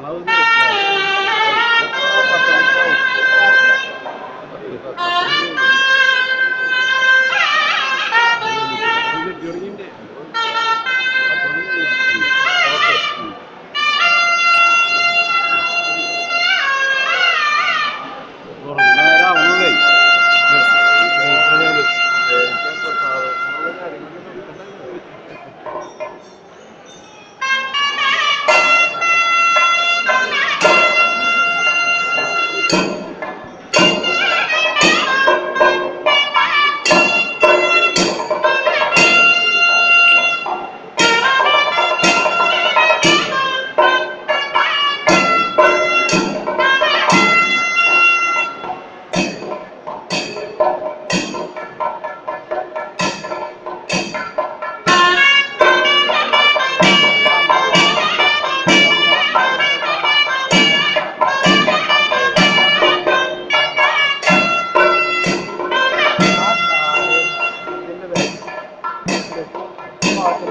Franz.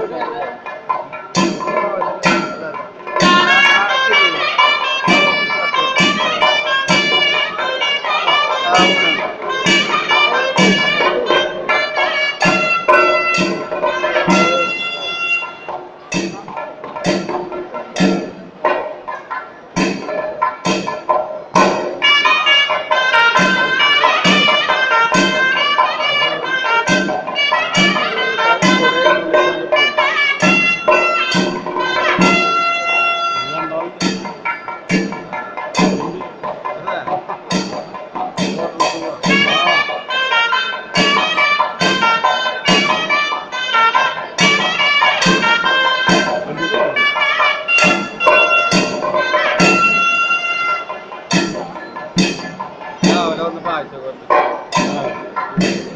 对对对。はい、ということで。